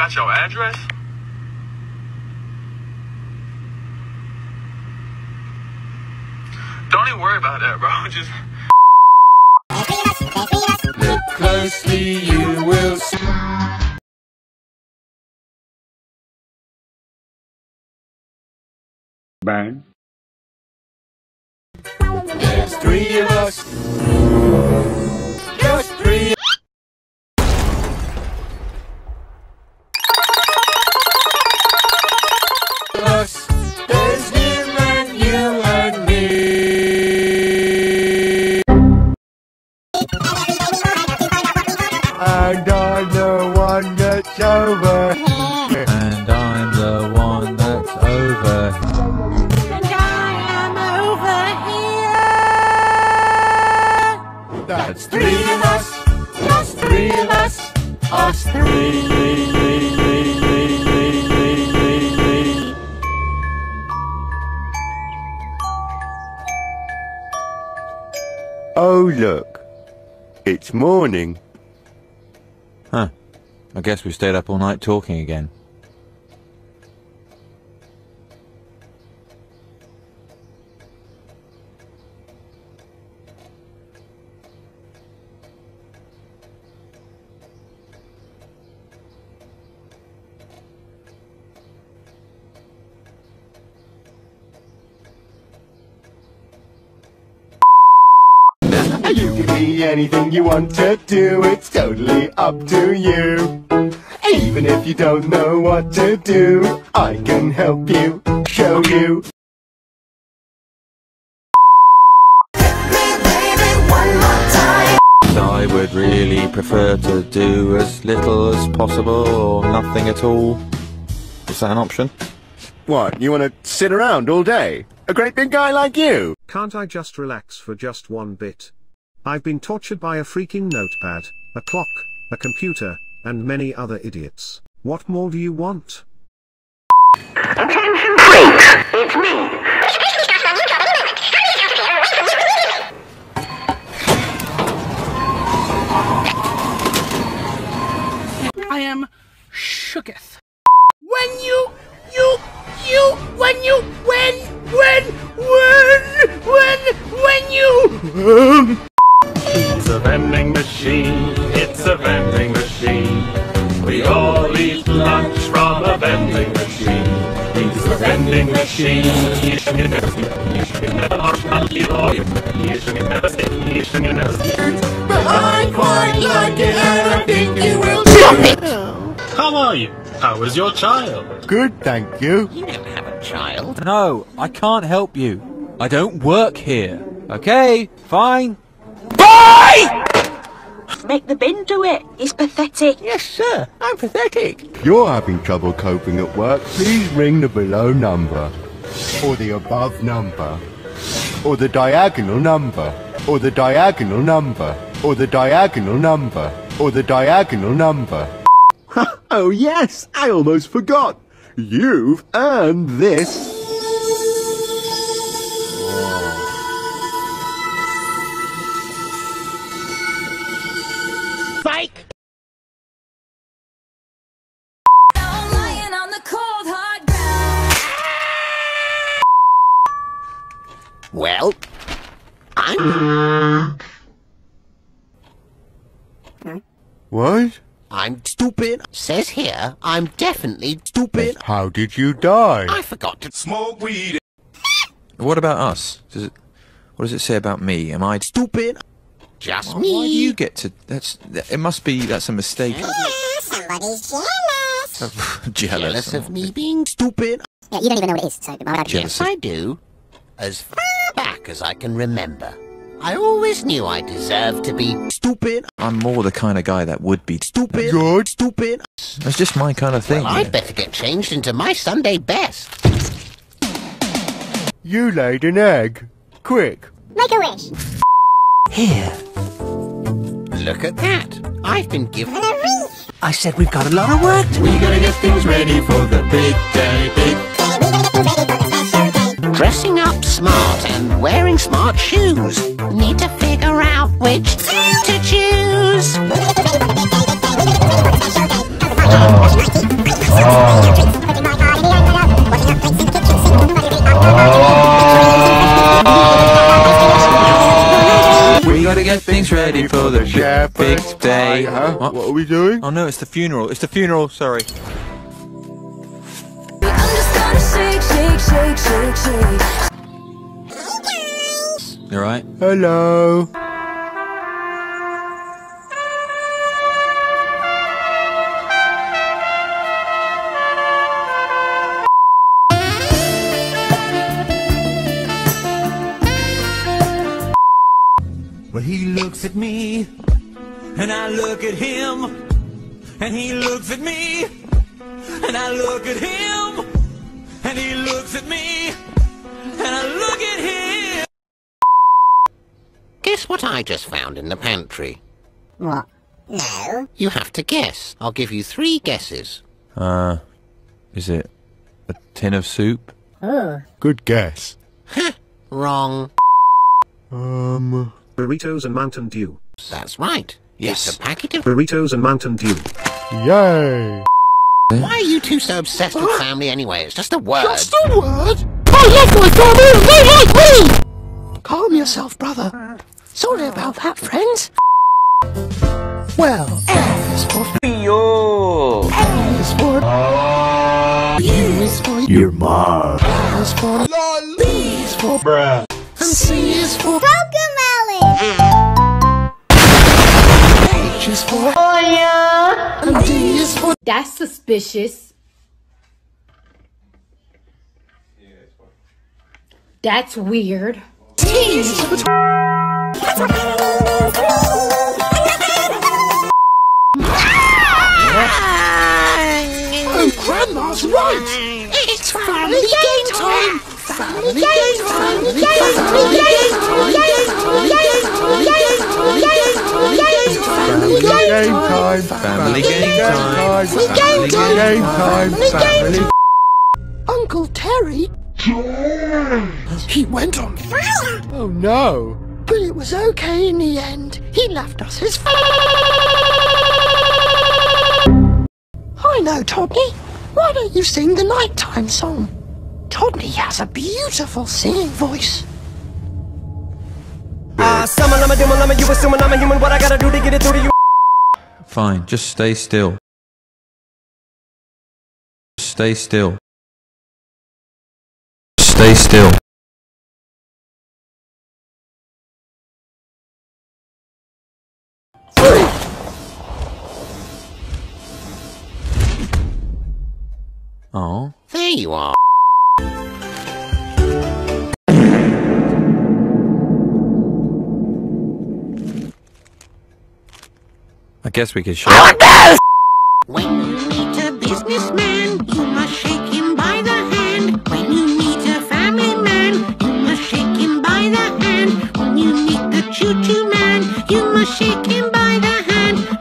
got your address? Don't even worry about that, bro. Just. Look closely, you will see. Bang. There's three of us. Over three of us. Just three of us. Us three. Oh, look. It's morning. Huh. I guess we stayed up all night talking again. You can be anything you want to do, it's totally up to you. Even if you don't know what to do, I can help you, show you. And I would really prefer to do as little as possible or nothing at all. Is that an option? What, you want to sit around all day? A great big guy like you? Can't I just relax for just one bit? I've been tortured by a freaking notepad, a clock, a computer, and many other idiots. What more do you want? Attention freaks, it's me. I am shooketh. When you, you, you, when you, when, when, when, when, when you. It's a vending machine. It's a vending machine. We all eat lunch from a vending machine. It's a vending machine. But I quite like it and I think you will How are you? How was your child? Good, thank you. You never have a child. No, I can't help you. I don't work here. Okay, fine. Make the bin do it. He's pathetic. Yes, sir. I'm pathetic. If you're having trouble coping at work, please ring the below number. Or the above number. Or the diagonal number. Or the diagonal number. Or the diagonal number. Or the diagonal number. oh yes, I almost forgot. You've earned this. Well, I'm. What? I'm stupid. Says here, I'm definitely stupid. How did you die? I forgot to Smoke weed. What about us? Does it? What does it say about me? Am I? stupid. Just Why me. do you get to? That's. It must be. That's a mistake. Yeah, somebody's jealous. jealous. Jealous of me being stupid. Yeah, you don't even know what it is, so why would I be Jealous Yes, I do. As far back as I can remember. I always knew I deserved to be stupid. I'm more the kind of guy that would be. Stupid. Good. Stupid. That's just my kind of thing. Well, I'd better get changed into my Sunday best. You laid an egg. Quick. Make a wish. Here. Look at that. I've been given a wreath. I said we've got a lot of work to We gotta get things ready for the big day, big dressing up smart and wearing smart shoes. Need to figure out which thing to choose. We gotta get things ready for the big day. Huh? What? what are we doing? Oh no, it's the funeral. It's the funeral, sorry. I'm shake, shake, shake, shake, shake. You alright? Hello. Well, he looks at me, and I look at him, and he looks at me, and I look at him, and he looks at me, and I look at him. Guess what I just found in the pantry? What? No. You have to guess. I'll give you three guesses. Uh, is it a tin of soup? Oh. Good guess. Wrong. Um. Burritos and Mountain Dew. That's right. It's a packet of... Burritos and Mountain Dew. Yay. Why are you two so obsessed with family anyway? It's just a word. Just a word? I love my family and they like me! Calm yourself, brother. Sorry about that, friends. Well, A is for Yo! A is for U is for Your mom. R is for B is for bruh. And C is for Cocomelon! D That's suspicious. That's weird. Oh, Grandma's right! It's family game time! Family game time! Family game time! Family game time! Family game time! Family game time. Family game time. Family game Family. Uncle Terry. He went on fire, Oh no. but it was okay in the end. He left us his. I know, Todney. Why don't you sing the nighttime song? Todney has a beautiful singing voice. Fine, just stay still. Stay still. Stay still. Oh. There you are. I guess we could show Oh, no! When you meet a businessman, you must shake him by the hand. When you meet a family man, you must shake him by the hand. When you meet the choo-choo